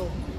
go.